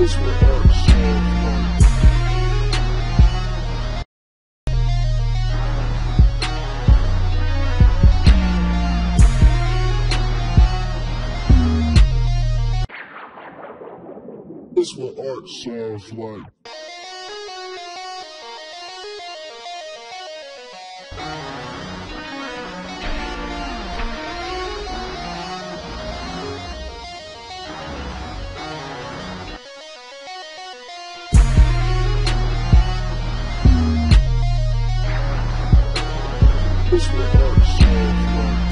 This will so. This what art sounds like. this we're